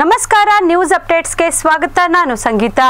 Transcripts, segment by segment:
ನಮಸ್ಕಾರ ನ್ಯೂಸ್ ಅಪ್ಡೇಟ್ಸ್ಗೆ ಸ್ವಾಗತ. ನಾನು ಸಂಗೀತ.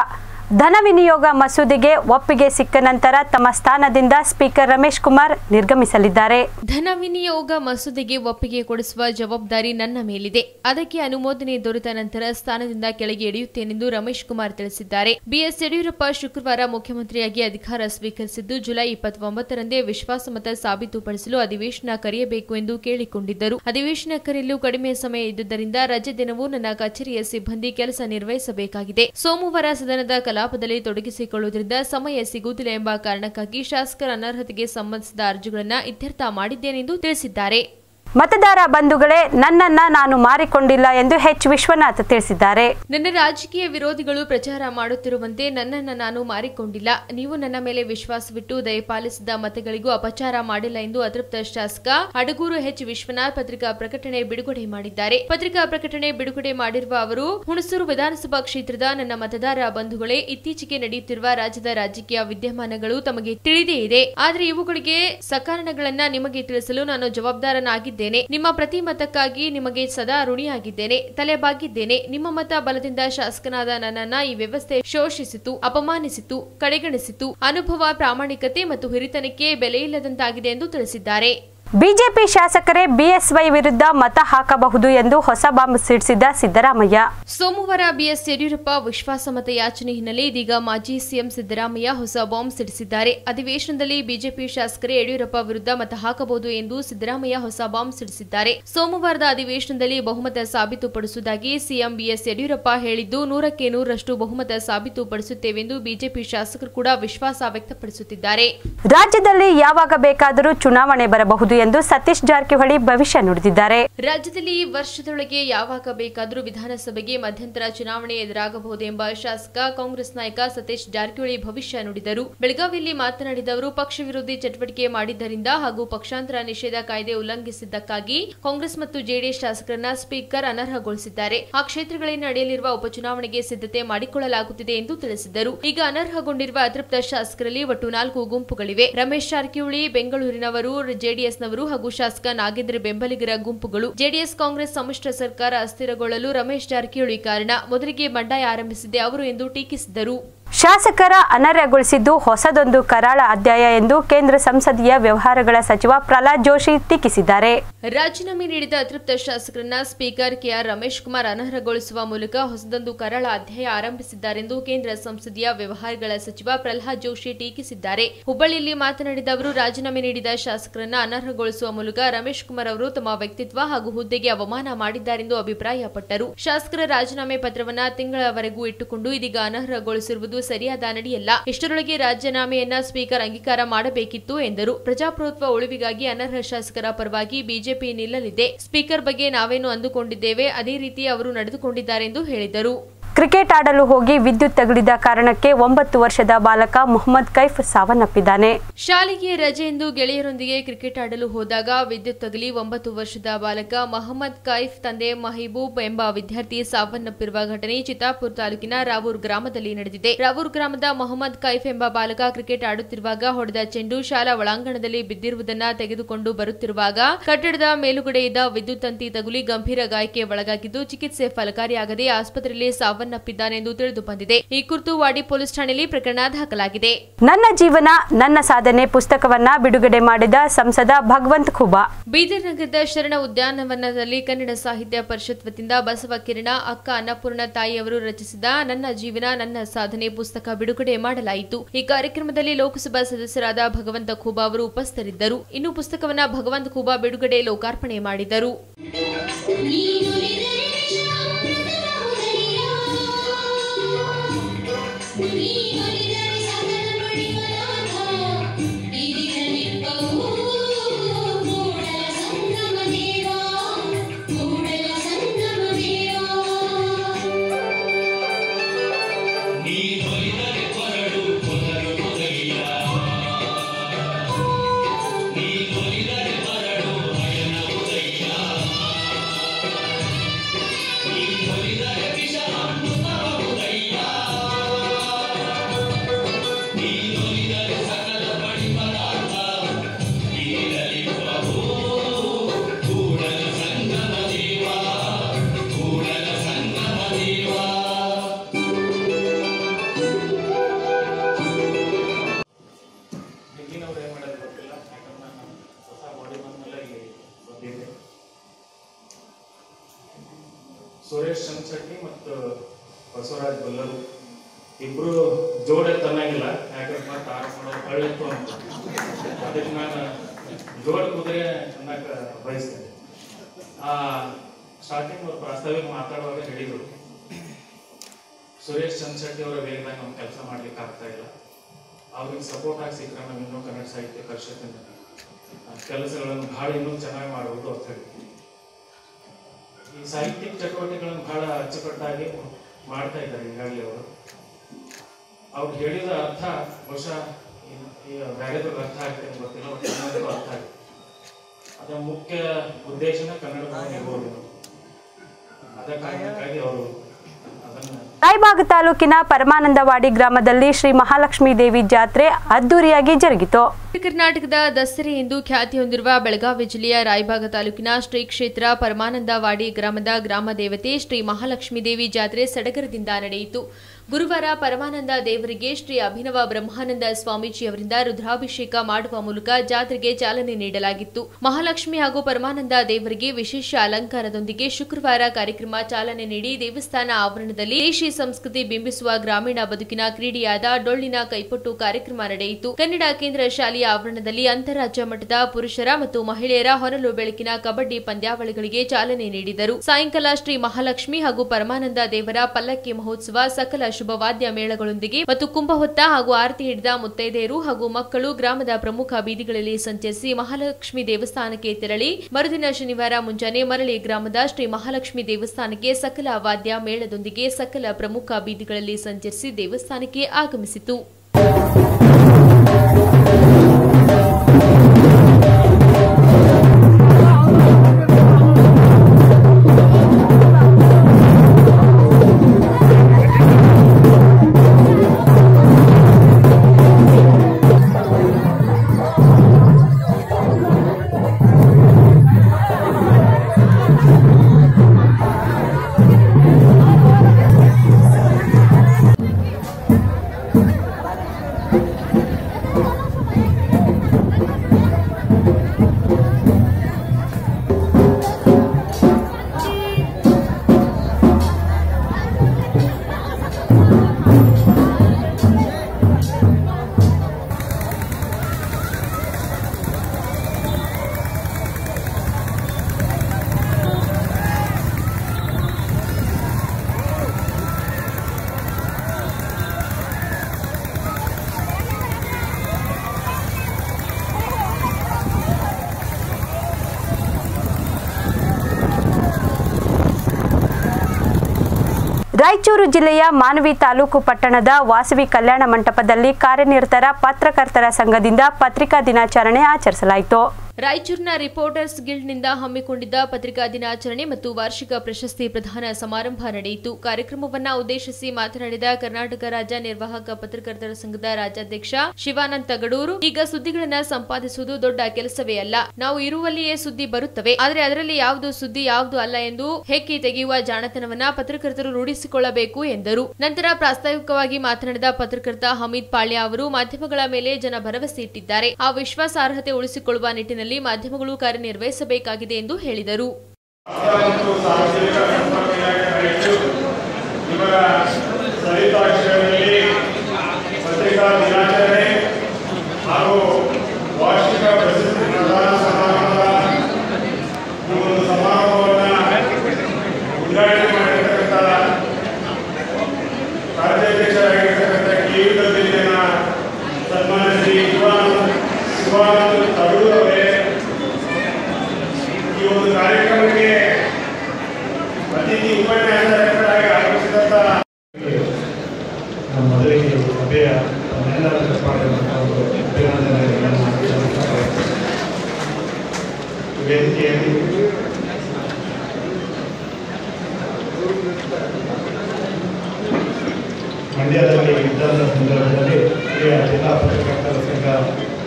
ಧನ ವಿನಿಯೋಗ ಮಸೂದೆಗೆ ಒಪ್ಪಿಗೆ ಸಿಕ್ಕ ನಂತರ ತಮ್ಮ ಸ್ಥಾನದಿಂದ ಸ್ಪೀಕರ್ ರಮೇಶ್ ಕುಮಾರ್ ನಿರ್ಗಮಿಸಲಿದ್ದಾರೆ. ಧನ ವಿನಿಯೋಗ ಮಸೂದೆಗೆ ಒಪ್ಪಿಗೆ ಕೊಡಿಸುವ ಜವಾಬ್ದಾರಿ ನನ್ನ ಮೇಲಿದೆ. ಅದಕ್ಕೆ ಅನುಮೋದನೆ ದೊರೆತ ನಂತರ ಸ್ಥಾನದಿಂದ ಕೆಳಗೆ ಇಳಿಯುತ್ತೇನೆಂದು ರಮೇಶ್ ಕುಮಾರ್ ತಿಳಿಸಿದ್ದಾರೆ. ಬಿಎಸ್ ಯಡಿಯೂರಪ್ಪ ಶುಕ್ರವಾರ ಮುಖ್ಯಮಂತ್ರಿಯಾಗಿ ಅಧಿಕಾರ ಸ್ವೀಕರಿಸಿದ್ದು ಜುಲೈ ಇಪ್ಪತ್ತೊಂಬತ್ತರಂದೇ ವಿಶ್ವಾಸಮತ ಸಾಬೀತುಪಡಿಸಲು ಅಧಿವೇಶನ ಕರೆಯಬೇಕು ಎಂದು ಕೇಳಿಕೊಂಡಿದ್ದರು. ಅಧಿವೇಶನ ಕರೆಯಲು ಕಡಿಮೆ ಸಮಯ ಇದ್ದುದರಿಂದ ರಜೆ ದಿನವೂ ನನ್ನ ಕಚೇರಿಯ ಸಿಬ್ಬಂದಿ ಕೆಲಸ ನಿರ್ವಹಿಸಬೇಕಾಗಿದೆ. ಸೋಮವಾರ ಸದನದ ಕಲಾಪದಲ್ಲಿ ತೊಡಗಿಸಿಕೊಳ್ಳುವುದರಿಂದ ಸಮಯ ಸಿಗುವುದಿಲ್ಲ ಎಂಬ ಕಾರಣಕ್ಕಾಗಿ ಶಾಸಕರ ಅನರ್ಹತೆಗೆ ಸಂಬಂಧಿಸಿದ ಅರ್ಜಿಗಳನ್ನು ಇತ್ಯರ್ಥ ಮಾಡಿದ್ದೇನೆಂದು ತಿಳಿಸಿದ್ದಾರೆ. ಮತದಾರ ಬಂಧುಗಳೇ, ನನ್ನನ್ನ ನಾನು ಮಾರಿಕೊಂಡಿಲ್ಲ ಎಂದು ಹೆಚ್. ವಿಶ್ವನಾಥ್ ತಿಳಿಸಿದ್ದಾರೆ. ನನ್ನ ರಾಜಕೀಯ ವಿರೋಧಿಗಳು ಪ್ರಚಾರ ಮಾಡುತ್ತಿರುವಂತೆ ನನ್ನನ್ನ ನಾನು ಮಾರಿಕೊಂಡಿಲ್ಲ. ನೀವು ನನ್ನ ಮೇಲೆ ವಿಶ್ವಾಸವಿಟ್ಟು ದಯಪಾಲಿಸಿದ ಮತಗಳಿಗೂ ಅಪಚಾರ ಮಾಡಿಲ್ಲ ಎಂದು ಅತೃಪ್ತ ಶಾಸಕ ಅಡಗೂರು ಎಚ್ ವಿಶ್ವನಾಥ್ ಪತ್ರಿಕಾ ಪ್ರಕಟಣೆ ಬಿಡುಗಡೆ ಮಾಡಿದ್ದಾರೆ. ಪತ್ರಿಕಾ ಪ್ರಕಟಣೆ ಬಿಡುಗಡೆ ಮಾಡಿರುವ ಅವರು, ಹುಣಸೂರು ವಿಧಾನಸಭಾ ಕ್ಷೇತ್ರದ ನನ್ನ ಮತದಾರ ಬಂಧುಗಳೇ, ಇತ್ತೀಚೆಗೆ ನಡೆಯುತ್ತಿರುವ ರಾಜ್ಯದ ರಾಜಕೀಯ ವಿದ್ಯಮಾನಗಳು ತಮಗೆ ತಿಳಿದೇ ಇದೆ. ಆದರೆ ಇವುಗಳಿಗೆ ಸಕಾರಣಗಳನ್ನ ನಿಮಗೆ ತಿಳಿಸಲು ನಾನು ಜವಾಬ್ದಾರನಾಗಿದ್ದೇನೆ ನಿಮ್ಮ ಪ್ರತಿ ಮತಕ್ಕಾಗಿ ನಿಮಗೆ ಸದಾ ಋಣಿಯಾಗಿದ್ದೇನೆ. ತಲೆಬಾಗಿದ್ದೇನೆ. ನಿಮ್ಮ ಮತ ಬಲದಿಂದ ಶಾಸಕನಾದ ನನ್ನನ್ನ ಈ ವ್ಯವಸ್ಥೆ ಶೋಷಿಸಿತು, ಅಪಮಾನಿಸಿತು, ಕಡೆಗಣಿಸಿತು. ಅನುಭವ ಪ್ರಾಮಾಣಿಕತೆ ಮತ್ತು ಹಿರಿತನಕ್ಕೆ ಬೆಲೆಯಿಲ್ಲದಂತಾಗಿದೆ ಎಂದು ತಿಳಿಸಿದ್ದಾರೆ. ಬಿಜೆಪಿ ಶಾಸಕರೇ ಬಿಎಸ್ವೈ ವಿರುದ್ಧ ಮತ ಹಾಕಬಹುದು ಎಂದು ಹೊಸ ಬಾಂಬ್ ಸಿಡಿಸಿದ ಸಿದ್ದರಾಮಯ್ಯ. ಸೋಮವಾರ ಬಿಎಸ್ ಯಡಿಯೂರಪ್ಪ ವಿಶ್ವಾಸಮತ ಯಾಚನೆ ಹಿನ್ನೆಲೆ ಇದೀಗ ಮಾಜಿ ಸಿಎಂ ಸಿದ್ದರಾಮಯ್ಯ ಹೊಸ ಬಾಂಬ್ ಸಿಡಿಸಿದ್ದಾರೆ. ಅಧಿವೇಶನದಲ್ಲಿ ಬಿಜೆಪಿ ಶಾಸಕರೇ ಯಡಿಯೂರಪ್ಪ ವಿರುದ್ಧ ಮತ ಹಾಕಬಹುದು ಎಂದು ಸಿದ್ದರಾಮಯ್ಯ ಹೊಸ ಬಾಂಬ್ ಸಿಡಿಸಿದ್ದಾರೆ. ಸೋಮವಾರದ ಅಧಿವೇಶನದಲ್ಲಿ ಬಹುಮತ ಸಾಬೀತುಪಡಿಸುವುದಾಗಿ ಸಿಎಂ ಬಿಎಸ್ ಯಡಿಯೂರಪ್ಪ ಹೇಳಿದ್ದು ನೂರಕ್ಕೆ ನೂರರಷ್ಟು ಬಹುಮತ ಸಾಬೀತುಪಡಿಸುತ್ತೇವೆಂದು ಬಿಜೆಪಿ ಶಾಸಕರು ಕೂಡ ವಿಶ್ವಾಸ ವ್ಯಕ್ತಪಡಿಸುತ್ತಿದ್ದಾರೆ. ರಾಜ್ಯದಲ್ಲಿ ಯಾವಾಗ ಬೇಕಾದರೂ ಚುನಾವಣೆ ಬರಬಹುದು ಎಂದು ಸತೀಶ್ ಜಾರಕಿಹೊಳಿ ಭವಿಷ್ಯ ನುಡಿದಿದ್ದಾರೆ. ರಾಜ್ಯದಲ್ಲಿ ಈ ವರ್ಷದೊಳಗೆ ಯಾವಾಗ ಬೇಕಾದರೂ ವಿಧಾನಸಭೆಗೆ ಮಧ್ಯಂತರ ಚುನಾವಣೆ ಎದುರಾಗಬಹುದು ಎಂಬ ಶಾಸಕ ಕಾಂಗ್ರೆಸ್ ನಾಯಕ ಸತೀಶ್ ಜಾರಕಿಹೊಳಿ ಭವಿಷ್ಯ ನುಡಿದರು. ಬೆಳಗಾವಿಯಲ್ಲಿ ಮಾತನಾಡಿದ ಅವರು, ಪಕ್ಷ ವಿರೋಧಿ ಚಟುವಟಿಕೆ ಮಾಡಿದ್ದರಿಂದ ಹಾಗೂ ಪಕ್ಷಾಂತರ ನಿಷೇಧ ಕಾಯ್ದೆ ಉಲ್ಲಂಘಿಸಿದ್ದಕ್ಕಾಗಿ ಕಾಂಗ್ರೆಸ್ ಮತ್ತು ಜೆಡಿಎಸ್ ಶಾಸಕರನ್ನ ಸ್ಪೀಕರ್ ಅನರ್ಹಗೊಳಿಸಿದ್ದಾರೆ. ಆ ಕ್ಷೇತ್ರಗಳಲ್ಲಿ ನಡೆಯಲಿರುವ ಉಪಚುನಾವಣೆಗೆ ಸಿದ್ಧತೆ ಮಾಡಿಕೊಳ್ಳಲಾಗುತ್ತಿದೆ ಎಂದು ತಿಳಿಸಿದರು. ಈಗ ಅನರ್ಹಗೊಂಡಿರುವ ಅತೃಪ್ತ ಶಾಸಕರಲ್ಲಿ ಒಟ್ಟು ನಾಲ್ಕು ಗುಂಪುಗಳಿವೆ. ರಮೇಶ್ ಜಾರಕಿಹೊಳಿ, ಬೆಂಗಳೂರಿನವರು ಜೆಡಿಎಸ್ನವರು ಹಾಗೂ ಶಾಸಕ ನಾಗೇಂದ್ರ ಬೆಂಬಲಿಗರ ಗುಂಪುಗಳು ಜೆಡಿಎಸ್ ಕಾಂಗ್ರೆಸ್ ಸಮ್ಮಿಶ್ರ ಸರ್ಕಾರ ಅಸ್ಥಿರಗೊಳ್ಳಲು ರಮೇಶ್ ಜಾರಕಿಹೊಳಿ ಕಾರಣ. ಮೊದಲಿಗೆ ಬಂಡಾಯ ಆರಂಭಿಸಿದೆ ಅವರು ಎಂದು ಟೀಕಿಸಿದರು. ಶಾಸಕರ ಅನರ್ಹಗೊಳಿಸಿದ್ದು ಹೊಸದೊಂದು ಕರಾಳ ಅಧ್ಯಾಯ ಎಂದು ಕೇಂದ್ರ ಸಂಸದೀಯ ವ್ಯವಹಾರಗಳ ಸಚಿವ ಪ್ರಹ್ಲಾದ್ ಜೋಶಿ ಟೀಕಿಸಿದ್ದಾರೆ. ರಾಜೀನಾಮೆ ನೀಡಿದ ಅತೃಪ್ತ ಶಾಸಕರನ್ನ ಸ್ಪೀಕರ್ ಕೆಆರ್ ರಮೇಶ್ ಕುಮಾರ್ ಅನರ್ಹಗೊಳಿಸುವ ಮೂಲಕ ಹೊಸದೊಂದು ಕರಾಳ ಅಧ್ಯಾಯ ಆರಂಭಿಸಿದ್ದಾರೆಂದು ಕೇಂದ್ರ ಸಂಸದೀಯ ವ್ಯವಹಾರಗಳ ಸಚಿವ ಪ್ರಹ್ಲಾದ್ ಜೋಶಿ ಟೀಕಿಸಿದ್ದಾರೆ. ಹುಬ್ಬಳ್ಳಿಯಲ್ಲಿ ಮಾತನಾಡಿದ ಅವರು, ರಾಜೀನಾಮೆ ನೀಡಿದ ಶಾಸಕರನ್ನ ಅನರ್ಹಗೊಳಿಸುವ ಮೂಲಕ ರಮೇಶ್ ಕುಮಾರ್ ಅವರು ತಮ್ಮ ವ್ಯಕ್ತಿತ್ವ ಹಾಗೂ ಹುದ್ದೆಗೆ ಅವಮಾನ ಮಾಡಿದ್ದಾರೆಂದು ಅಭಿಪ್ರಾಯಪಟ್ಟರು. ಶಾಸಕರ ರಾಜೀನಾಮೆ ಪತ್ರವನ್ನ ತಿಂಗಳವರೆಗೂ ಇಟ್ಟುಕೊಂಡು ಇದೀಗ ಅನರ್ಹಗೊಳಿಸಿರುವುದು ಸರಿಯಾದ ನಡೆಯಲ್ಲ ಇಷ್ಟರೊಳಗೆ ರಾಜೀನಾಮೆಯನ್ನ ಸ್ಪೀಕರ್ ಅಂಗೀಕಾರ ಮಾಡಬೇಕಿತ್ತು ಎಂದರು. ಪ್ರಜಾಪ್ರಭುತ್ವ ಉಳಿವಿಗಾಗಿ ಅನರ್ಹ ಶಾಸಕರ ಪರವಾಗಿ ಬಿಜೆಪಿ ನಿಲ್ಲಲಿದೆ. ಸ್ಪೀಕರ್ ಬಗ್ಗೆ ನಾವೇನು ಅಂದುಕೊಂಡಿದ್ದೇವೆ, ಅದೇ ರೀತಿ ಅವರು ನಡೆದುಕೊಂಡಿದ್ದಾರೆ ಎಂದು ಹೇಳಿದರು. ಕ್ರಿಕೆಟ್ ಆಡಲು ಹೋಗಿ ವಿದ್ಯುತ್ ತಗುಲಿದ ಕಾರಣಕ್ಕೆ ಒಂಬತ್ತು ವರ್ಷದ ಬಾಲಕ ಮೊಹಮ್ಮದ್ ಕೈಫ್ ಸಾವನ್ನಪ್ಪಿದ್ದಾನೆ. ಶಾಲೆಗೆ ರಜೆ ಎಂದು ಗೆಳೆಯರೊಂದಿಗೆ ಕ್ರಿಕೆಟ್ ಆಡಲು ಹೋದಾಗ ವಿದ್ಯುತ್ ತಗುಲಿ ಒಂಬತ್ತು ವರ್ಷದ ಬಾಲಕ ಮೊಹಮ್ಮದ್ ಕೈಫ್ ತಂದೆ ಮಹಿಬೂಬ್ ಎಂಬ ವಿದ್ಯಾರ್ಥಿ ಸಾವನ್ನಪ್ಪಿರುವ ಘಟನೆ ಚಿತ್ತಾಪುರ ತಾಲೂಕಿನ ರಾವೂರ್ ಗ್ರಾಮದಲ್ಲಿ ನಡೆದಿದೆ. ರಾವೂರ್ ಗ್ರಾಮದ ಮೊಹಮ್ಮದ್ ಕೈಫ್ ಎಂಬ ಬಾಲಕ ಕ್ರಿಕೆಟ್ ಆಡುತ್ತಿರುವಾಗ ಹೊಡೆದ ಚೆಂಡು ಶಾಲಾ ಒಳಾಂಗಣದಲ್ಲಿ ಬಿದ್ದಿರುವುದನ್ನ ತೆಗೆದುಕೊಂಡು ಬರುತ್ತಿರುವಾಗ ಕಟ್ಟಡದ ಮೇಲುಗಡೆ ಇದ್ದ ವಿದ್ಯುತ್ ತಂತಿ ತಗುಲಿ ಗಂಭೀರ ಗಾಯಕ್ಕೆ ಒಳಗಾಗಿದ್ದು ಚಿಕಿತ್ಸೆ ಫಲಕಾರಿಯಾಗದೆ ಆಸ್ಪತ್ರೆಯಲ್ಲಿ ಸಾವನ್ನಪ್ಪಿದ್ದಾನೆ ಎಂದು ತಿಳಿದು ಬಂದಿದೆ. ಈ ಕುರಿತು ವಾಡಿ ಪೊಲೀಸ್ ಠಾಣೆಯಲ್ಲಿ ಪ್ರಕರಣ ದಾಖಲಾಗಿದೆ. ನನ್ನ ಜೀವನ ನನ್ನ ಸಾಧನೆ ಪುಸ್ತಕವನ್ನ ಬಿಡುಗಡೆ ಮಾಡಿದ ಸಂಸದ ಭಗವಂತ್ ಖುಬಾ. ಬೀದರ್ ನಗರದ ಶರಣ ಉದ್ಯಾನವನದಲ್ಲಿ ಕನ್ನಡ ಸಾಹಿತ್ಯ ಪರಿಷತ್ ವತಿಯಿಂದ ಬಸವ ಕಿರಣ ಅಕ್ಕ ಅನ್ನಪೂರ್ಣ ತಾಯಿಯವರು ರಚಿಸಿದ ನನ್ನ ಜೀವನ ನನ್ನ ಸಾಧನೆ ಪುಸ್ತಕ ಬಿಡುಗಡೆ ಮಾಡಲಾಯಿತು. ಈ ಕಾರ್ಯಕ್ರಮದಲ್ಲಿ ಲೋಕಸಭಾ ಸದಸ್ಯರಾದ ಭಗವಂತ ಖೂಬಾ ಅವರು ಉಪಸ್ಥಿತರಿದ್ದರು. ಇನ್ನು ಪುಸ್ತಕವನ್ನ ಭಗವಂತ ಖೂಬಾ ಬಿಡುಗಡೆ ಲೋಕಾರ್ಪಣೆ ಮಾಡಿದರು. ಸುರೇಶ್ ಚಂದ್ರಶೆಟ್ಟಿ ಮತ್ತು ಬಸವರಾಜ್ ಬಲ್ಲರು. ಇಬ್ರು ಜೋಡೆ ತನ್ನಾಗಿಲ್ಲ. ಯಾಕಂದ್ರೆ ಆರೋಪ ಮಾಡೋದು ಕಳ್ಳಿತ್ತು ಅಂತ. ಅದಕ್ಕೆ ನಾನು ಜೋಡ್ ಕುದುರೆ ಅನ್ನಕ ಬಯಸ್ತೇನೆ. ಆ ಸ್ಟಾರ್ಟಿಂಗ್ ಅವ್ರು ಪ್ರಾಸ್ತಾವಿಕ ಮಾತಾಡುವಾಗ ಹೇಳಿದರು. ಸುರೇಶ್ ಚಂದ್ರಶೆಟ್ಟಿ ಅವರ ವೇಗದಾಗ ನಾವು ಕೆಲಸ ಮಾಡ್ಲಿಕ್ಕೆ ಆಗ್ತಾ ಇಲ್ಲ. ಅವ್ರಿಗೆ ಸಪೋರ್ಟ್ ಆಗಿ ಸಿಕ್ಕರೆ ನಾವು ಇನ್ನೂ ಕನ್ನಡ ಸಾಹಿತ್ಯ ಪರಿಷತ್ತಿನ ಕೆಲಸಗಳನ್ನು ಬಹಳ ಇನ್ನೂ ಚೆನ್ನಾಗಿ ಮಾಡುವುದು ಅಂತ ಹೇಳಿ ಈ ಸಾಹಿತ್ಯಿಕ ಚಟುವಟಿಕೆಗಳನ್ನು ಬಹಳ ಅಚ್ಚುಕಟ್ಟಾಗಿ ಮಾಡ್ತಾ ಇದ್ದಾರೆ ಈಗಾಗಲೇ ಅವರು. ಅವ್ರು ಹೇಳಿದ ಅರ್ಥ ಬಹುಶಃ ಬೇರೆದವ್ರಿಗೆ ಅರ್ಥ ಆಗ್ತದೆ ಗೊತ್ತಿಲ್ಲ ಕನ್ನಡದ ಅರ್ಥ ಆಗ್ತದೆ. ಅದರ ಮುಖ್ಯ ಉದ್ದೇಶನ ಕನ್ನಡ ಇರ್ಬೋದು ಅದ ಕಾರಣಕ್ಕಾಗಿ ಅವರು ಅದನ್ನ ರಾಯಬಾಗ ತಾಲೂಕಿನ ಪರಮಾನಂದವಾಡಿ ಗ್ರಾಮದಲ್ಲಿ ಶ್ರೀ ಮಹಾಲಕ್ಷ್ಮೀ ದೇವಿ ಜಾತ್ರೆ ಅದ್ದೂರಿಯಾಗಿ ಜರುಗಿತು. ಕರ್ನಾಟಕದ ದಸರೆ ಎಂದು ಖ್ಯಾತಿ ಹೊಂದಿರುವ ಬೆಳಗಾವಿ ಜಿಲ್ಲೆಯ ರಾಯಬಾಗ ತಾಲೂಕಿನ ಶ್ರೀ ಕ್ಷೇತ್ರ ಪರಮಾನಂದವಾಡಿ ಗ್ರಾಮದ ಗ್ರಾಮ ದೇವತೆ ಶ್ರೀ ಮಹಾಲಕ್ಷ್ಮೀ ದೇವಿ ಜಾತ್ರೆ ಸಡಗರದಿಂದ ನಡೆಯಿತು. ಗುರುವಾರ ಪರಮಾನಂದ ದೇವರಿಗೆ ಶ್ರೀ ಅಭಿನವ ಬ್ರಹ್ಮಾನಂದ ಸ್ವಾಮೀಜಿ ಅವರಿಂದ ರುದ್ರಾಭಿಷೇಕ ಮಾಡುವ ಮೂಲಕ ಜಾತ್ರೆಗೆ ಚಾಲನೆ ನೀಡಲಾಗಿತ್ತು. ಮಹಾಲಕ್ಷ್ಮಿ ಹಾಗೂ ಪರಮಾನಂದ ದೇವರಿಗೆ ವಿಶೇಷ ಅಲಂಕಾರದೊಂದಿಗೆ ಶುಕ್ರವಾರ ಕಾರ್ಯಕ್ರಮ ಚಾಲನೆ ನೀಡಿ ದೇವಸ್ಥಾನ ಆವರಣದಲ್ಲಿ ದೇಶಿ ಸಂಸ್ಕೃತಿ ಬಿಂಬಿಸುವ ಗ್ರಾಮೀಣ ಬದುಕಿನ ಕ್ರೀಡೆಯಾದ ಡೊಳ್ಳಿನ ಕೈಪಟ್ಟು ಕಾರ್ಯಕ್ರಮ ನಡೆಯಿತು. ಕನ್ನಡ ಕೇಂದ್ರ ಶಾಲೆಯ ಆವರಣದಲ್ಲಿ ಅಂತಾರಾಜ್ಯ ಮಟ್ಟದ ಪುರುಷರ ಮತ್ತು ಮಹಿಳೆಯರ ಹೊನಲು ಬೆಳಕಿನ ಕಬಡ್ಡಿ ಪಂದ್ಯಾವಳಿಗಳಿಗೆ ಚಾಲನೆ ನೀಡಿದರು. ಸಾಯಂಕಾಲ ಶ್ರೀ ಮಹಾಲಕ್ಷ್ಮಿ ಹಾಗೂ ಪರಮಾನಂದ ದೇವರ ಪಲ್ಲಕ್ಕಿ ಮಹೋತ್ಸವ ಸಕಲ ಶುಭ ವಾದ್ಯ ಮೇಳಗಳೊಂದಿಗೆ ಮತ್ತು ಕುಂಭಹೊತ್ತ ಹಾಗೂ ಆರತಿ ಹಿಡಿದ ಮುತ್ತೈದೆಯರು ಹಾಗೂ ಮಕ್ಕಳು ಗ್ರಾಮದ ಪ್ರಮುಖ ಬೀದಿಗಳಲ್ಲಿ ಸಂಚರಿಸಿ ಮಹಾಲಕ್ಷ್ಮಿ ದೇವಸ್ಥಾನಕ್ಕೆ ತೆರಳಿ, ಮರುದಿನ ಶನಿವಾರ ಮುಂಜಾನೆ ಮರಳಿ ಗ್ರಾಮದ ಶ್ರೀ ಮಹಾಲಕ್ಷ್ಮಿ ದೇವಸ್ಥಾನಕ್ಕೆ ಸಕಲ ವಾದ್ಯ ಮೇಳದೊಂದಿಗೆ ಸಕಲ ಪ್ರಮುಖ ಬೀದಿಗಳಲ್ಲಿ ಸಂಚರಿಸಿ ದೇವಸ್ಥಾನಕ್ಕೆ ಆಗಮಿಸಿತು. ರಾಯಚೂರು ಜಿಲ್ಲೆಯ ಮಾನವಿ ತಾಲೂಕು ಪಟ್ಟಣದ ವಾಸವಿ ಕಲ್ಯಾಣ ಮಂಟಪದಲ್ಲಿ ಕಾರ್ಯನಿರತರ ಪತ್ರಕರ್ತರ ಸಂಘದಿಂದ ಪತ್ರಿಕಾ ದಿನಾಚರಣೆ ಆಚರಿಸಲಾಯಿತು. ರಾಯಚೂರಿನ ರಿಪೋರ್ಟರ್ಸ್ ಗಿಲ್ಡ್ನಿಂದ ಹಮ್ಮಿಕೊಂಡಿದ್ದ ಪತ್ರಿಕಾ ದಿನಾಚರಣೆ ಮತ್ತು ವಾರ್ಷಿಕ ಪ್ರಶಸ್ತಿ ಪ್ರದಾನ ಸಮಾರಂಭ ನಡೆಯಿತು. ಕಾರ್ಯಕ್ರಮವನ್ನು ಉದ್ದೇಶಿಸಿ ಮಾತನಾಡಿದ ಕರ್ನಾಟಕ ರಾಜ್ಯ ನಿರ್ವಾಹಕ ಪತ್ರಕರ್ತರ ಸಂಘದ ರಾಜ್ಯಾಧ್ಯಕ್ಷ ಶಿವಾನಂದ ತಗಡೂರು ಈಗ ಸುದ್ದಿಗಳನ್ನು ಸಂಪಾದಿಸುವುದು ದೊಡ್ಡ ಕೆಲಸವೇ ಅಲ್ಲ. ನಾವು ಇರುವಲ್ಲಿಯೇ ಸುದ್ದಿ ಬರುತ್ತವೆ. ಆದರೆ ಅದರಲ್ಲಿ ಯಾವುದು ಸುದ್ದಿ, ಯಾವುದು ಅಲ್ಲ ಎಂದು ಹೆಕ್ಕಿ ತೆಗೆಯುವ ಜಾಣತನವನ್ನ ಪತ್ರಕರ್ತರು ರೂಢಿಸಿಕೊಳ್ಳಬೇಕು ಎಂದರು. ನಂತರ ಪ್ರಾಸ್ತಾವಿಕವಾಗಿ ಮಾತನಾಡಿದ ಪತ್ರಕರ್ತ ಹಮೀದ್ ಪಾಳ್ಯ ಅವರು, ಮಾಧ್ಯಮಗಳ ಮೇಲೆ ಜನ ಭರವಸೆ ಇಟ್ಟಿದ್ದಾರೆ. ಆ ವಿಶ್ವಾಸಾರ್ಹತೆ ಉಳಿಸಿಕೊಳ್ಳುವ ನಿಟ್ಟಿನಲ್ಲಿ ಮಾಧ್ಯಮಗಳು ಕಾರ್ಯನಿರ್ವಹಿಸಬೇಕಾಗಿದೆ ಎಂದು ಹೇಳಿದರು. ಇವರ ಸರಿತಾಕ್ಷರದಲ್ಲಿ ಪತ್ರಿಕಾ ದಿನಾಚರಣೆ ಹಾಗೂ ವಾರ್ಷಿಕ ಪ್ರಶಸ್ತಿ ಪ್ರದಾನ ಸಮಾರಂಭ ಈ ಒಂದು ಸಮಾರಂಭವನ್ನು ಉದ್ಘಾಟನೆ ಮಾಡಿರ್ತಕ್ಕಂಥ ರಾಜ್ಯಾಧ್ಯಕ್ಷರಾಗಿರ್ತಕ್ಕಂಥ ಕೇಂದ್ರ ಜಿಲ್ಲೆಯ ಸನ್ಮಾನ್ಯ ಶ್ರೀ ಶಿವಾನಂದ ಶಿವಾನಂದ ತರೂರ್ ಅವರೇ ಈ ಒಂದು ಕಾರ್ಯಕ್ರಮಕ್ಕೆ ಅತಿಥಿ ಉಪನ್ಯಾಸಕರಾಗಿ ಆಗಮಿಸಿದಂತ ನಮ್ಮ ಮೊದಲಿಗೆ ಸಭೆಯ ತಮ್ಮೆಲ್ಲರ ಚಪ್ಪಾಳೆಯನ್ನು ಒಂದು ಅಭಿನಂದನೆಗಳನ್ನು ಸಲ್ಲಿಸುತ್ತೇವೆ. ವೇದಿಕೆಯಲ್ಲಿ ಮಂಡ್ಯದಲ್ಲಿ ಇದ್ದಂಥ ಸಂದರ್ಭದಲ್ಲಿ ಹಿರಿಯ ಜಿಲ್ಲಾ ಪತ್ರಕರ್ತರ ಸಂಘ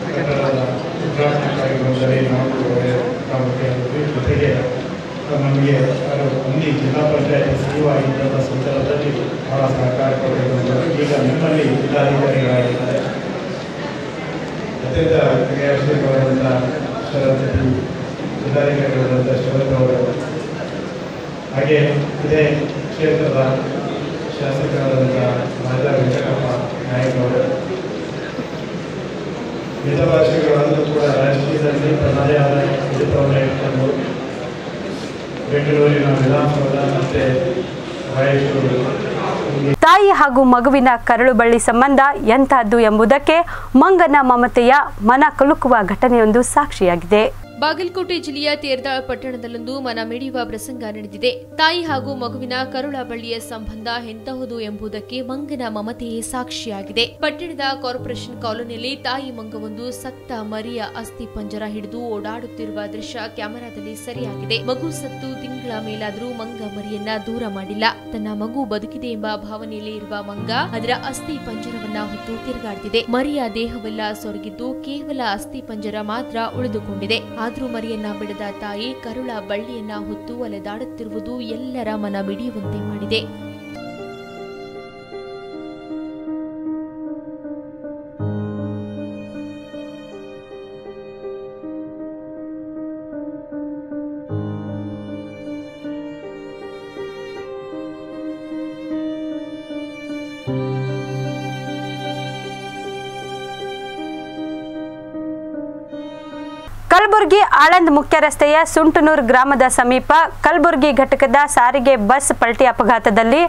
ಕಟ್ಟಡದ ಉದ್ಘಾಟನೆಗಾಗಿ ಬಂದರೆ ನಾವು ಕಾರಣಕ್ಕೆ ಜೊತೆಗೆ ನಮಗೆ ಅದು ಅಲ್ಲಿ ಜಿಲ್ಲಾ ಪಂಚಾಯತ್ ಸಿಇಒ ಆಗಿದ್ದಂಥ ಸಂದರ್ಭದಲ್ಲಿ ಬಹಳ ಸಹಕಾರ ಕೊಟ್ಟಿರುವಂಥದ್ದು ಈಗ ನಿಮ್ಮಲ್ಲಿ ಜಿಲ್ಲಾಧಿಕಾರಿಗಳಾಗಿದ್ದಾರೆ ಅತ್ಯಂತ ಕ್ರಿಯಾಶೀಲವಾದಂಥ ಶರತ್ ಜಿಲ್ಲಾಧಿಕಾರಿಗಳಾದಂಥ ಶಿವಣ್ಣವರು ಹಾಗೆ ಇದೇ ಕ್ಷೇತ್ರದ ಶಾಸಕರಾದಂಥ ರಾಜಾ ವೆಂಕಟಪ್ಪ ನಾಯಕ್ ಅವರು ಮಿತಭಾಷೆಗಳಲ್ಲೂ ಕೂಡ ರಾಜಕೀಯದಲ್ಲಿ ತನ್ನದೇ ಆದ ಹಿಡಿತವನ್ನು ಇಟ್ಕೊಂಡು ಬೆಂಗಳೂರಿನ ವಿಧಾನಸೌಧ ಮತ್ತೆ ರಾಯಚೂರು. ತಾಯಿ ಹಾಗೂ ಮಗುವಿನ ಕರಳು ಬಳ್ಳಿ ಸಂಬಂಧ ಎಂತಹದ್ದು ಎಂಬುದಕ್ಕೆ ಮಂಗನ ಮಮತೆಯ ಮನ ಕಲುಕುವ ಘಟನೆಯೊಂದು ಸಾಕ್ಷಿಯಾಗಿದೆ. ಬಾಗಲಕೋಟೆ ಜಿಲ್ಲೆಯ ತೇರ್ದಾಳ್ ಪಟ್ಟಣದಲ್ಲೊಂದು ಮನ ಮಿಡಿಯುವ ಪ್ರಸಂಗ ನಡೆದಿದೆ. ತಾಯಿ ಹಾಗೂ ಮಗುವಿನ ಕರುಳ ಬಳ್ಳಿಯ ಸಂಬಂಧ ಎಂತಹುದು ಎಂಬುದಕ್ಕೆ ಮಂಗನ ಮಮತೆಯೇ ಸಾಕ್ಷಿಯಾಗಿದೆ. ಪಟ್ಟಣದ ಕಾರ್ಪೊರೇಷನ್ ಕಾಲೋನಿಯಲ್ಲಿ ತಾಯಿ ಮಂಗವೊಂದು ಸತ್ತ ಮರಿಯ ಅಸ್ಥಿ ಪಂಜರ ಹಿಡಿದು ಓಡಾಡುತ್ತಿರುವ ದೃಶ್ಯ ಕ್ಯಾಮೆರಾದಲ್ಲಿ ಸರಿಯಾಗಿದೆ. ಮಗು ಸತ್ತು ತಿಂಗಳ ಮೇಲಾದರೂ ಮಂಗ ಮರಿಯನ್ನ ದೂರ ಮಾಡಿಲ್ಲ. ತನ್ನ ಮಗು ಬದುಕಿದೆ ಎಂಬ ಭಾವನೆಯಲ್ಲಿ ಇರುವ ಮಂಗ ಅದರ ಅಸ್ಥಿ ಪಂಜರವನ್ನ ಹೊತ್ತು ತಿರುಗಾಡುತ್ತಿದೆ ಮರಿಯ ದೇಹವೆಲ್ಲ ಸೊರಗಿದ್ದು ಕೇವಲ ಅಸ್ಥಿ ಪಂಜರ ಮಾತ್ರ ಉಳಿದುಕೊಂಡಿದೆ. ಆದ್ರೂ ಮರಿಯನ್ನ ಬಿಡದ ತಾಯಿ ಕರುಳ ಬಳ್ಳಿಯನ್ನ ಹೊತ್ತು ಅಲೆದಾಡುತ್ತಿರುವುದು ಎಲ್ಲರ ಮನ ಬಿಡಿಯುವಂತೆ ಮಾಡಿದೆ. ಕಲಬುರಗಿ ಆಳಂದ್ ಮುಖ್ಯ ರಸ್ತೆಯ ಸುಂಟನೂರ್ ಗ್ರಾಮದ ಸಮೀಪ ಕಲಬುರಗಿ ಘಟಕದ ಸಾರಿಗೆ ಬಸ್ ಪಲ್ಟಿ ಅಪಘಾತದಲ್ಲಿ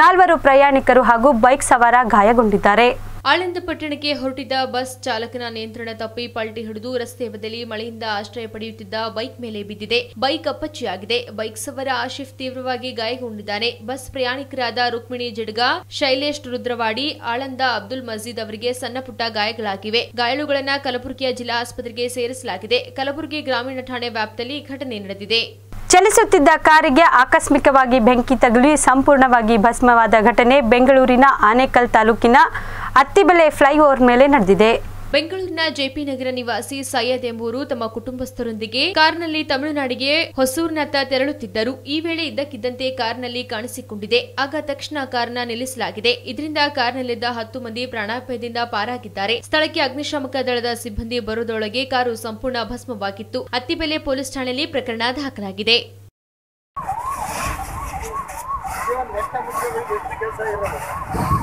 ನಾಲ್ವರು ಪ್ರಯಾಣಿಕರು ಹಾಗೂ ಬೈಕ್ ಸವಾರ ಗಾಯಗೊಂಡಿದ್ದಾರೆ. ಆಳಂದ ಪಟ್ಟಣಕ್ಕೆ ಹೊರಟಿದ್ದ ಬಸ್ ಚಾಲಕನ ನಿಯಂತ್ರಣ ತಪ್ಪಿ ಪಲ್ಟಿ ಹಿಡಿದು ರಸ್ತೆ ಬದಲಿ ಮಳೆಯಿಂದ ಆಶ್ರಯ ಪಡೆಯುತ್ತಿದ್ದ ಬೈಕ್ ಮೇಲೆ ಬಿದ್ದಿದೆ. ಬೈಕ್ ಅಪ್ಪಚ್ಚಿಯಾಗಿದೆ. ಬೈಕ್ ಸವಾರ ಆಶಿಫ್ ತೀವ್ರವಾಗಿ ಗಾಯಗೊಂಡಿದ್ದಾನೆ. ಬಸ್ ಪ್ರಯಾಣಿಕರಾದ ರುಕ್ಮಿಣಿ ಜಡ್ಗ, ಶೈಲೇಶ್ ರುದ್ರವಾಡಿ, ಆಳಂದ ಅಬ್ದುಲ್ ಮಜೀದ್ ಅವರಿಗೆ ಸಣ್ಣಪುಟ್ಟ ಗಾಯಗಳಾಗಿವೆ. ಗಾಯಾಳುಗಳನ್ನು ಕಲಬುರಗಿಯ ಜಿಲ್ಲಾ ಆಸ್ಪತ್ರೆಗೆ ಸೇರಿಸಲಾಗಿದೆ. ಕಲಬುರಗಿ ಗ್ರಾಮೀಣ ಠಾಣೆ ವ್ಯಾಪ್ತಿಯಲ್ಲಿ ಘಟನೆ ನಡೆದಿದೆ. ಚಲಿಸುತ್ತಿದ್ದ ಕಾರಿಗೆ ಆಕಸ್ಮಿಕವಾಗಿ ಬೆಂಕಿ ತಗುಲಿ ಸಂಪೂರ್ಣವಾಗಿ ಭಸ್ಮವಾದ ಘಟನೆ ಬೆಂಗಳೂರಿನ ಆನೇಕಲ್ ತಾಲೂಕಿನ ಅತ್ತಿಬೆಲೆ ಫ್ಲೈಓವರ್ ಮೇಲೆ ನಡೆದಿದೆ. ಬೆಂಗಳೂರಿನ ಜೆಪಿ ನಗರ ನಿವಾಸಿ ಸೈಯದ್ ಎಂಬುವರು ತಮ್ಮ ಕುಟುಂಬಸ್ಥರೊಂದಿಗೆ ಕಾರ್ನಲ್ಲಿ ತಮಿಳುನಾಡಿಗೆ ಹೊಸೂರಿನತ್ತ ತೆರಳುತ್ತಿದ್ದರು. ಈ ವೇಳೆ ಇದ್ದಕ್ಕಿದ್ದಂತೆ ಕಾರ್ನಲ್ಲಿ ಕಾಣಿಸಿಕೊಂಡಿದೆ. ಆಗ ತಕ್ಷಣ ಕಾರ್ನ ನಿಲ್ಲಿಸಲಾಗಿದೆ. ಇದರಿಂದ ಕಾರ್ನಲ್ಲಿದ್ದ ಹತ್ತು ಮಂದಿ ಪ್ರಾಣಾಪಾಯದಿಂದ ಪಾರಾಗಿದ್ದಾರೆ. ಸ್ಥಳಕ್ಕೆ ಅಗ್ನಿಶಾಮಕ ದಳದ ಸಿಬ್ಬಂದಿ ಬರೋದೊಳಗೆ ಕಾರು ಸಂಪೂರ್ಣ ಭಸ್ಮವಾಗಿತ್ತು. ಅತ್ತಿಬೆಲೆ ಪೊಲೀಸ್ ಠಾಣೆಯಲ್ಲಿ ಪ್ರಕರಣ ದಾಖಲಾಗಿದೆ. ಬರ್ರಿ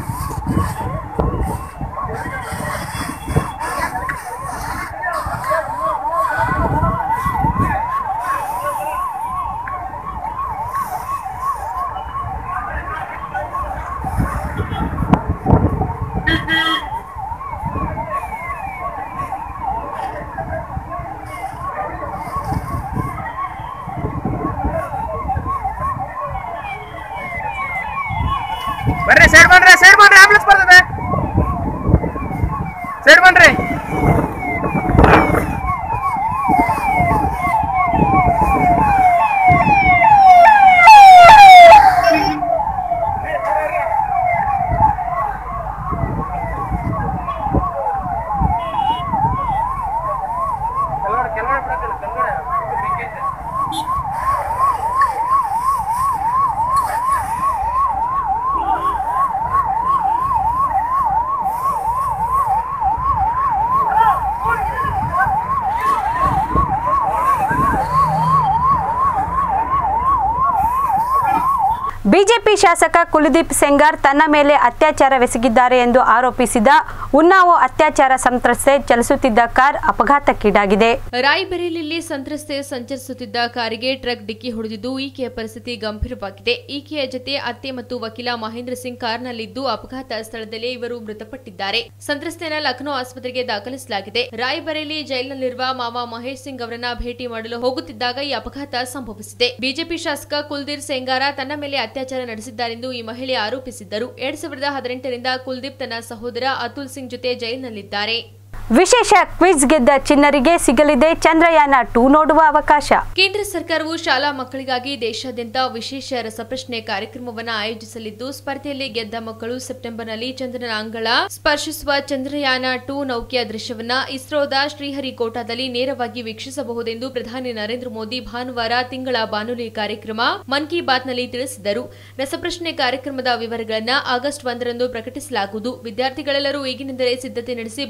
ಶಾಸಕ ಕುಲದೀಪ್ ಸೆಂಗಾರ್ ತನ್ನ ಮೇಲೆ ಅತ್ಯಾಚಾರವೆಸಗಿದ್ದಾರೆ ಎಂದು ಆರೋಪಿಸಿದ ಉನ್ನಾವೋ ಅತ್ಯಾಚಾರ ಸಂತ್ರಸ್ತೆ ಚಲಿಸುತ್ತಿದ್ದ ಕಾರ್ ಅಪಘಾತಕ್ಕೀಡಾಗಿದೆ. ರಾಯಬರೇಲಿಯಲ್ಲಿ ಸಂತ್ರಸ್ತೆ ಸಂಚರಿಸುತ್ತಿದ್ದ ಕಾರಿಗೆ ಟ್ರಕ್ ಡಿಕ್ಕಿ ಹೊಡೆದಿದ್ದು ಈಕೆಯ ಪರಿಸ್ಥಿತಿ ಗಂಭೀರವಾಗಿದೆ. ಈಕೆಯ ಜತೆ ಅತ್ತೆ ಮತ್ತು ವಕೀಲ ಮಹೇಂದ್ರ ಸಿಂಗ್ ಕಾರ್ನಲ್ಲಿದ್ದು ಅಪಘಾತ ಸ್ಥಳದಲ್ಲೇ ಇವರು ಮೃತಪಟ್ಟಿದ್ದಾರೆ. ಸಂತ್ರಸ್ತೆಯನ್ನು ಲಖನೌ ಆಸ್ಪತ್ರೆಗೆ ದಾಖಲಿಸಲಾಗಿದೆ. ರಾಯಬರೇಲಿ ಜೈಲಿನಲ್ಲಿರುವ ಮಾವ ಮಹೇಶ್ ಸಿಂಗ್ ಅವರನ್ನ ಭೇಟಿ ಮಾಡಲು ಹೋಗುತ್ತಿದ್ದಾಗ ಈ ಅಪಘಾತ ಸಂಭವಿಸಿದೆ. ಬಿಜೆಪಿ ಶಾಸಕ ಕುಲ್ದೀಪ್ ಸೆಂಗಾರ ತನ್ನ ಮೇಲೆ ಅತ್ಯಾಚಾರ ನಡೆಸಿದ್ದಾರೆಂದು ಈ ಮಹಿಳೆ ಆರೋಪಿಸಿದ್ದರು. ಎರಡ್ ಸಾವಿರದ ಹದಿನೆಂಟರಿಂದ ಕುಲ್ದೀಪ್ ತನ್ನ ಸಹೋದರ ಅತುಲ್ ಸಿಂಗ್ ಜೊತೆ ಜೈಲಿನಲ್ಲಿದ್ದಾರೆ ವಿಶೇಷ ಕ್ವಿಜ್ ಗೆದ್ದ ಚಿನ್ನರಿಗೆ ಸಿಗಲಿದೆ ಚಂದ್ರಯಾನ ಟೂ ನೋಡುವ ಅವಕಾಶ. ಕೇಂದ್ರ ಸರ್ಕಾರವು ಶಾಲಾ ಮಕ್ಕಳಿಗಾಗಿ ದೇಶಾದ್ಯಂತ ವಿಶೇಷ ರಸಪ್ರಶ್ನೆ ಕಾರ್ಯಕ್ರಮವನ್ನು ಆಯೋಜಿಸಲಿದ್ದು, ಸ್ಪರ್ಧೆಯಲ್ಲಿ ಗೆದ್ದ ಮಕ್ಕಳು ಸೆಪ್ಟೆಂಬರ್ನಲ್ಲಿ ಚಂದ್ರನ ಅಂಗಳ. ಸ್ಪರ್ಶಿಸುವ ಚಂದ್ರಯಾನ ಟೂ ನೌಕೆಯ ದೃಶ್ಯವನ್ನ ಇಸ್ರೋದ ಶ್ರೀಹರಿಕೋಟಾದಲ್ಲಿ ನೇರವಾಗಿ ವೀಕ್ಷಿಸಬಹುದೆಂದು ಪ್ರಧಾನಿ ನರೇಂದ್ರ ಮೋದಿ ಭಾನುವಾರ ತಿಂಗಳ ಬಾನುಲಿ ಕಾರ್ಯಕ್ರಮ ಮನ್ ಕಿ ಬಾತ್ನಲ್ಲಿ ತಿಳಿಸಿದರು. ರಸಪ್ರಶ್ನೆ ಕಾರ್ಯಕ್ರಮದ ವಿವರಗಳನ್ನು ಆಗಸ್ಟ್ ಒಂದರಂದು ಪ್ರಕಟಿಸಲಾಗುವುದು. ವಿದ್ಯಾರ್ಥಿಗಳೆಲ್ಲರೂ ಈಗಿನಿಂದಲೇ ಸಿದ್ಧತೆ ನಡೆಸಿ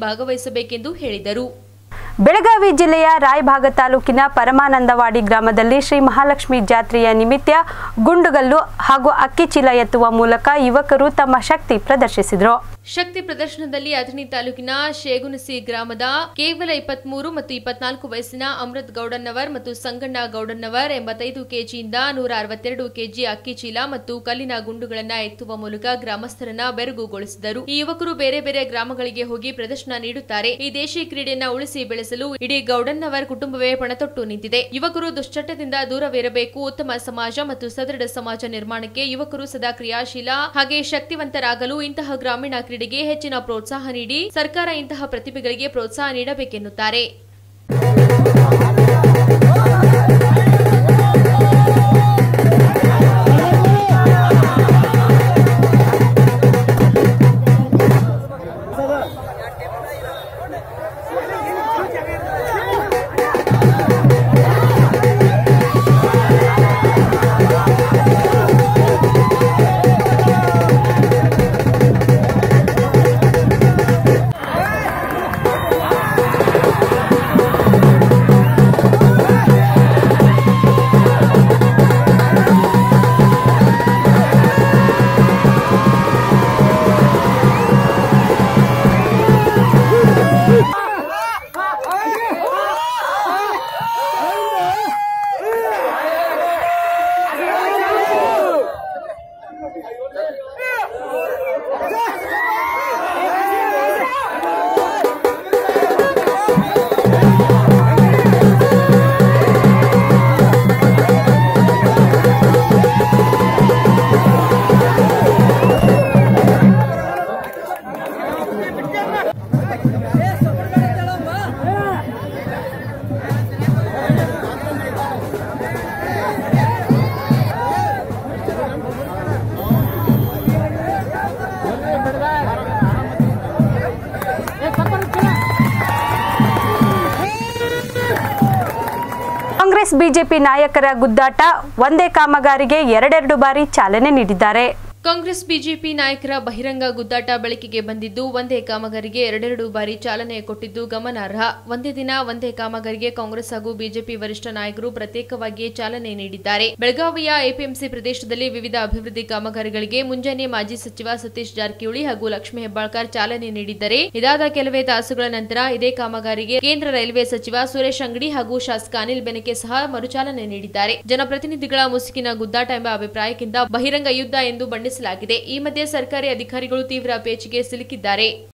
ಭಾಗವಹಿಸಬೇಕೆಂದು ಹೇಳಿದರು. ಬೆಳಗಾವಿ ಜಿಲ್ಲೆಯ ರಾಯಭಾಗ ತಾಲೂಕಿನ ಪರಮಾನಂದವಾಡಿ ಗ್ರಾಮದಲ್ಲಿ ಶ್ರೀ ಮಹಾಲಕ್ಷ್ಮಿ ಜಾತ್ರೆಯ ನಿಮಿತ್ತ ಗುಂಡುಗಲ್ಲು ಹಾಗೂ ಅಕ್ಕಿ ಚೀಲ ಎತ್ತುವ ಮೂಲಕ ಯುವಕರು ತಮ್ಮ ಶಕ್ತಿ ಪ್ರದರ್ಶಿಸಿದರು. ಶಕ್ತಿ ಪ್ರದರ್ಶನದಲ್ಲಿ ಅಥಣಿ ತಾಲೂಕಿನ ಶೇಗುನಸಿ ಗ್ರಾಮದ ಕೇವಲ ಇಪ್ಪತ್ಮೂರು ಮತ್ತು ಇಪ್ಪತ್ನಾಲ್ಕು ವಯಸ್ಸಿನ ಅಮೃತ್ ಗೌಡನ್ನವರ್ ಮತ್ತು ಸಂಗಣ್ಣ ಗೌಡನ್ನವರ್ ಎಂಬತ್ತೈದು ಕೆಜಿಯಿಂದ ನೂರ ಅರವತ್ತೆರಡು ಕೆಜಿ ಅಕ್ಕಿ ಚೀಲ ಮತ್ತು ಕಲ್ಲಿನ ಗುಂಡುಗಳನ್ನು ಎತ್ತುವ ಮೂಲಕ ಗ್ರಾಮಸ್ಥರನ್ನ ಬೆರಗುಗೊಳಿಸಿದರು. ಈ ಯುವಕರು ಬೇರೆ ಬೇರೆ ಗ್ರಾಮಗಳಿಗೆ ಹೋಗಿ ಪ್ರದರ್ಶನ ನೀಡುತ್ತಾರೆ. ಈ ದೇಶಿ ಕ್ರೀಡೆಯನ್ನು ಉಳಿಸಿ ಬೆಳೆಸಲು ಇಡೀ ಗೌಡನ್ನವರ್ ಕುಟುಂಬವೇ ಪಣತೊಟ್ಟು ನಿಂತಿದೆ. ಯುವಕರು ದುಶ್ಚಟದಿಂದ ದೂರವಿರಬೇಕು. ಉತ್ತಮ ಸಮಾಜ ಮತ್ತು ಸದೃಢ ಸಮಾಜ ನಿರ್ಮಾಣಕ್ಕೆ ಯುವಕರು ಸದಾ ಕ್ರಿಯಾಶೀಲ ಹಾಗೆ ಶಕ್ತಿವಂತರಾಗಲು ಇಂತಹ ಗ್ರಾಮೀಣ ಕ್ರೀಡೆಗೆ ಹೆಚ್ಚಿನ ಪ್ರೋತ್ಸಾಹ ನೀಡಿ ಸರ್ಕಾರ ಇಂತಹ ಪ್ರತಿಭೆಗಳಿಗೆ ಪ್ರೋತ್ಸಾಹ ನೀಡಬೇಕೆನ್ನುತ್ತಾರೆ. ಬಿಜೆಪಿ ನಾಯಕರ ಗುದ್ದಾಟ ಒಂದೇ ಕಾಮಗಾರಿಗೆ ಎರಡೆರಡು ಬಾರಿ ಚಾಲನೆ ನೀಡಿದ್ದಾರೆ. ಕಾಂಗ್ರೆಸ್ ಬಿಜೆಪಿ ನಾಯಕರ ಬಹಿರಂಗ ಗುದ್ದಾಟ ಬೆಳಕಿಗೆ ಬಂದಿದ್ದು, ಒಂದೇ ಕಾಮಗಾರಿಗೆ ಎರಡೆರಡು ಬಾರಿ ಚಾಲನೆ ಕೊಟ್ಟಿದ್ದು ಗಮನಾರ್ಹ. ಒಂದೇ ದಿನ ಒಂದೇ ಕಾಮಗಾರಿಗೆ ಕಾಂಗ್ರೆಸ್ ಹಾಗೂ ಬಿಜೆಪಿ ವರಿಷ್ಠ ನಾಯಕರು ಪ್ರತ್ಯೇಕವಾಗಿಯೇ ಚಾಲನೆ ನೀಡಿದ್ದಾರೆ. ಬೆಳಗಾವಿಯ ಎಪಿಎಂಸಿ ಪ್ರದೇಶದಲ್ಲಿ ವಿವಿಧ ಅಭಿವೃದ್ಧಿ ಕಾಮಗಾರಿಗಳಿಗೆ ಮುಂಜಾನೆ ಮಾಜಿ ಸಚಿವ ಸತೀಶ್ ಜಾರಕಿಹೊಳಿ ಹಾಗೂ ಲಕ್ಷ್ಮೀ ಹೆಬ್ಬಾಳ್ಕರ್ ಚಾಲನೆ ನೀಡಿದ್ದರೆ. ಇದಾದ ಕೆಲವೇ ತಾಸುಗಳ ನಂತರ ಇದೇ ಕಾಮಗಾರಿಗೆ ಕೇಂದ್ರ ರೈಲ್ವೆ ಸಚಿವ ಸುರೇಶ್ ಅಂಗಡಿ ಹಾಗೂ ಶಾಸಕ ಅನಿಲ್ ಬೆನಕೆ ಸಹ ಮರುಚಾಲನೆ ನೀಡಿದ್ದಾರೆ. ಜನಪ್ರತಿನಿಧಿಗಳ ಮುಸುಕಿನ ಗುದ್ದಾಟ ಎಂಬ ಅಭಿಪ್ರಾಯಕ್ಕಿಂತ ಬಹಿರಂಗ ಯುದ್ಧ ಎಂದು ಬಣ್ಣಿಸಲಾಗಿದೆ ಈ ಮಧ್ಯೆ ಸರ್ಕಾರಿ ಅಧಿಕಾರಿಗಳು ತೀವ್ರ ಪೇಚಿಗೆ ಸಿಲುಕಿದ್ದಾರೆ